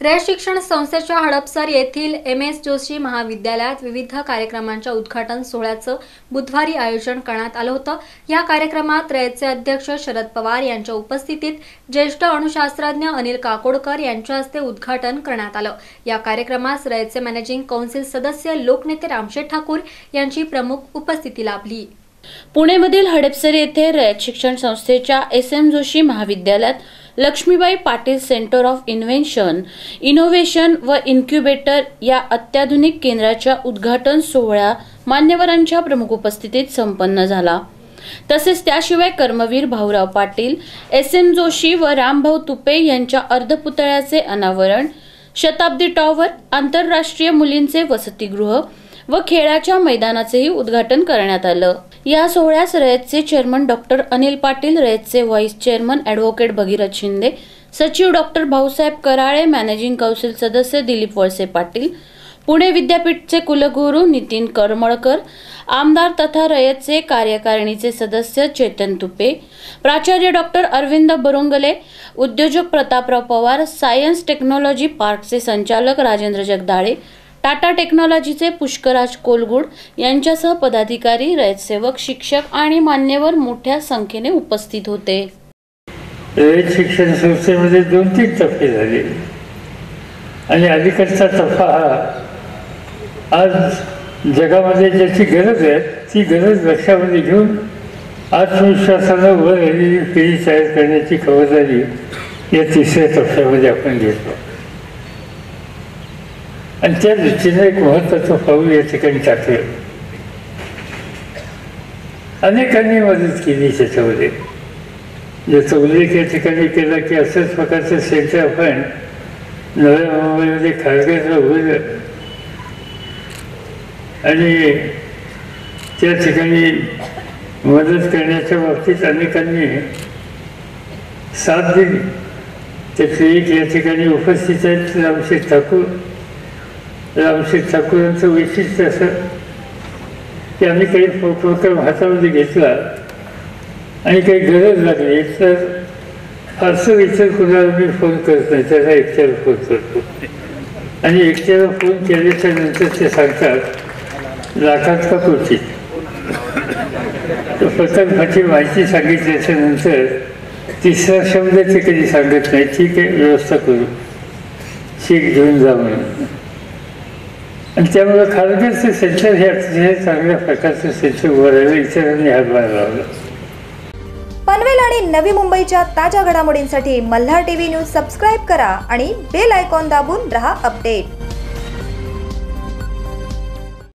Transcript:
रयत शिक्षण संस्थेच्या हडपसर येथील एम एस जोशी महाविद्यालयात विविध कार्यक्रमांच्या उद्घाटन सोहळ्याचं बुधवारी आयोजन करण्यात आलं होतं. या कार्यक्रमात रयतचे अध्यक्ष शरद पवार यांच्या उपस्थितीत ज्येष्ठ अणुशास्त्रज्ञ अनिल काकोडकर यांच्या हस्ते उद्घाटन करण्यात आलं. या कार्यक्रमास रयतचे मॅनेजिंग कौन्सिल सदस्य लोकनेते रामशेठ ठाकूर यांची प्रमुख उपस्थिती लाभली. पुणेमधील हडपसर येथे रयत शिक्षण संस्थेच्या एस एम जोशी महाविद्यालयात Lakshmibai Patil centre of invention innovation व इन्क्युबेटर या अत्याधुनिक केंद्राच्या उद्घाटन सोहळा मान्यवरांच्या प्रमुख उपस्थितीत संपन्न झाला. तसेच त्याशिवाय कर्मवीर भाऊराव पाटील एस एम जोशी व रामभाऊ तुपे यांच्या अर्धपुतळ्याचे अनावरण शताब्दी टॉवर आंतरराष्ट्रीय मुलींचे वसतिगृह व खेळाच्या मैदानाचेही उद्घाटन करण्यात आलं. या सोहळ्यास रयतचे chairman doctor Anil Patil रयतचे vice chairman advocate Bhagirath Shinde सचिव doctor Bhausaheb Karale managing council सदस्य दिलीप वळसे पाटील पुणे विद्यापीठचे कुलगुरू नितीन करमळकर आमदार तथा रयतचे कार्यकारिणीचे सदस्य चेतन तुपे प्राचार्य डॉक्टर अरविंद बरुंगले उद्योजक प्रतापराव पवार सायन्स टेक्नॉलॉजी पार्कचे संचालक राजेंद्र जगदाळे टाटा टेक्नॉलॉजीचे पुष्कराज कोलगुड यांच्यासह पदाधिकारी रयतसेवक शिक्षक आणि मान्यवर मोठ्या संख्येने उपस्थित होते. रयत शिक्षण संस्थेमध्ये दोन तीन टप्पे झाले. आणि अलीकडचा टप्पा हा आज जगामध्ये ज्याची गरज आहे ती गरज लक्षामध्ये घेऊन आत्मविश्वासानं वर आलेली पिढी तयार करण्याची खबरदारी या तिसऱ्या टप्प्यामध्ये आपण घेतो आणि त्या दृष्टीने एक महत्त्वाचं पाऊल या ठिकाणी टाकलं. अनेकांनी मदत केली त्याच्यामध्ये. ज्याचा उल्लेख या ठिकाणी केला की अशाच प्रकारचं सेंटर आपण नव्या मुंबईमध्ये खारघरला उघडलं. आणि त्या ठिकाणी मदत करण्याच्या बाबतीत अनेकांनी साथ दिली. त्यातले एक या ठिकाणी उपस्थित आहेत रामशेठ ठाकूर. रामशेठ ठाकूरांचं वैशिष्ट्य असं की आम्ही काही प्रोग्राम हातामध्ये घेतला आणि काही गरज लागली तर फारसं विचार कुणाला मी फोन करत नाही त्याला एकट्याला फोन करतो. आणि एकट्याला फोन केल्याच्यानंतर ते सांगतात लाखात का कोटी? तर प्रकल्पाची माहिती सांगितल्याच्या नंतर तिसरा शब्द ते कधी सांगत नाही ठीक आहे व्यवस्था करू. शीख घेऊन जा म्हणून. आणि त्यामुळे खारघरचं सेंटर हे अतिशय चांगल्या प्रकारचं सेंटर उभारायला इतरांनी हातभार लावला पनवेल आणि नवी मुंबईच्या ताज्या घडामोडींसाठी मल्हार टीव्ही न्यूज सबस्क्राईब करा आणि बेल आयकॉन दाबून रहा अपडेट.